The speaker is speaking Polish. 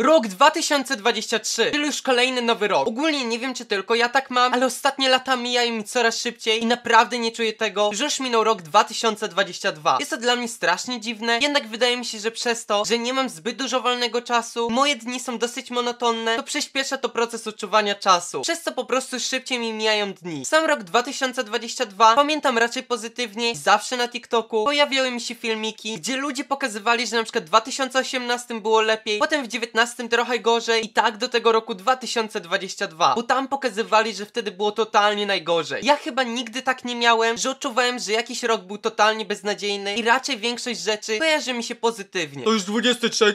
Rok 2023, czyli już kolejny nowy rok. Ogólnie nie wiem czy tylko ja tak mam, ale ostatnie lata mijają mi coraz szybciej i naprawdę nie czuję tego, że już minął rok 2022. Jest to dla mnie strasznie dziwne, jednak wydaje mi się, że przez to, że nie mam zbyt dużo wolnego czasu, moje dni są dosyć monotonne, to przyspiesza to proces odczuwania czasu, przez co po prostu szybciej mi mijają dni. Sam rok 2022 pamiętam raczej pozytywnie, zawsze na TikToku pojawiały mi się filmiki, gdzie ludzie pokazywali, że na przykład w 2018 było lepiej, potem w 19 trochę gorzej i tak do tego roku 2022, bo tam pokazywali, że wtedy było totalnie najgorzej. Ja chyba nigdy tak nie miałem, że odczuwałem, że jakiś rok był totalnie beznadziejny i raczej większość rzeczy kojarzy mi się pozytywnie. To już 23?